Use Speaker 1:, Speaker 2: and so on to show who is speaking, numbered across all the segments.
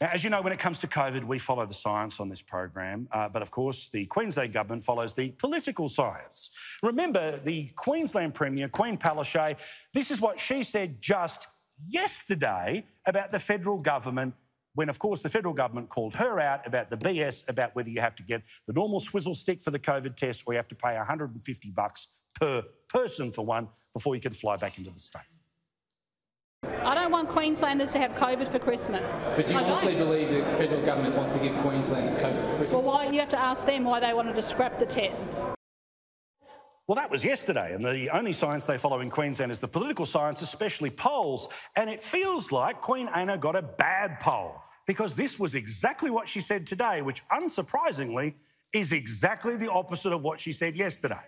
Speaker 1: Now, as you know, when it comes to COVID, we follow the science on this program, uh, but of course, the Queensland government follows the political science. Remember, the Queensland Premier, Queen Palaszczuk, this is what she said just yesterday about the federal government when, of course, the federal government called her out about the BS about whether you have to get the normal swizzle stick for the COVID test or you have to pay 150 bucks per person for one before you can fly back into the state.
Speaker 2: I don't want Queenslanders to have COVID for Christmas.
Speaker 3: But do you
Speaker 2: I
Speaker 3: honestly
Speaker 2: don't.
Speaker 3: believe the federal government wants to give Queenslanders COVID for Christmas?
Speaker 2: Well, why, you have to ask them why they wanted to scrap the tests.
Speaker 1: Well, that was yesterday, and the only science they follow in Queensland is the political science, especially polls. And it feels like Queen Anna got a bad poll because this was exactly what she said today, which unsurprisingly is exactly the opposite of what she said yesterday.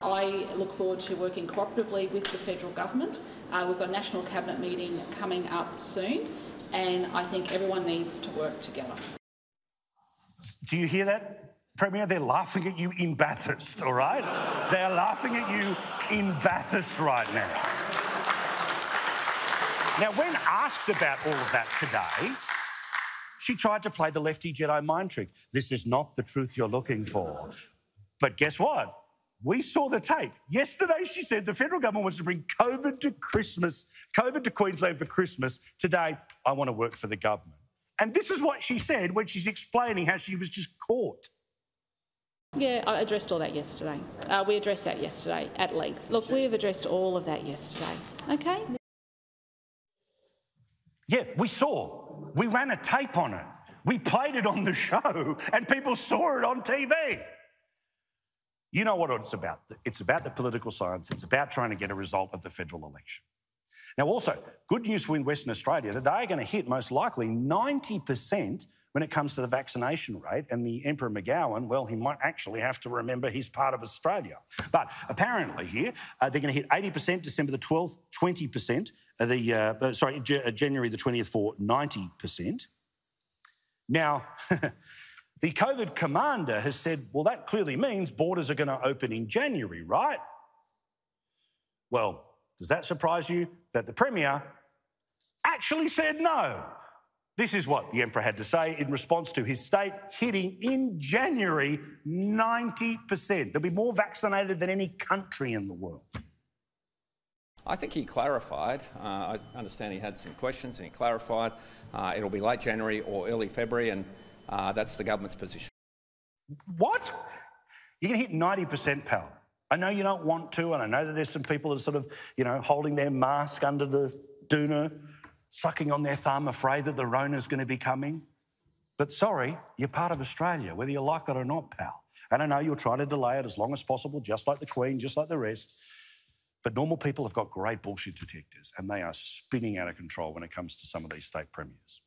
Speaker 2: I look forward to working cooperatively with the federal government. Uh, we've got a national cabinet meeting coming up soon, and I think everyone needs to work together.
Speaker 1: Do you hear that, Premier? They're laughing at you in Bathurst, all right? They're laughing at you in Bathurst right now. Now, when asked about all of that today, she tried to play the lefty Jedi mind trick. This is not the truth you're looking for. But guess what? We saw the tape. Yesterday, she said the federal government wants to bring COVID to Christmas, COVID to Queensland for Christmas. Today, I want to work for the government. And this is what she said when she's explaining how she was just caught.
Speaker 2: Yeah, I addressed all that yesterday. Uh, we addressed that yesterday at length. Look, we've addressed all of that yesterday. Okay?
Speaker 1: Yeah, we saw. We ran a tape on it. We played it on the show, and people saw it on TV. You know what it's about. It's about the political science. It's about trying to get a result at the federal election. Now, also, good news for Western Australia that they are going to hit most likely 90% when it comes to the vaccination rate. And the Emperor McGowan, well, he might actually have to remember he's part of Australia. But apparently, here, uh, they're going to hit 80% December the 12th, 20%, uh, the, uh, uh, sorry, J- uh, January the 20th for 90%. Now, the COVID commander has said, well, that clearly means borders are going to open in January, right? Well, does that surprise you that the Premier actually said no? This is what the Emperor had to say in response to his state hitting in January 90%. There'll be more vaccinated than any country in the world.
Speaker 4: I think he clarified. Uh, I understand he had some questions and he clarified. Uh, it'll be late January or early February, and uh, that's the government's position.
Speaker 1: What? Going to hit 90%, pal. I know you don't want to, and I know that there's some people that are sort of, you know, holding their mask under the doona, sucking on their thumb, afraid that the Rona's going to be coming. But sorry, you're part of Australia, whether you like it or not, pal. And I know you're trying to delay it as long as possible, just like the Queen, just like the rest. But normal people have got great bullshit detectors, and they are spinning out of control when it comes to some of these state premiers.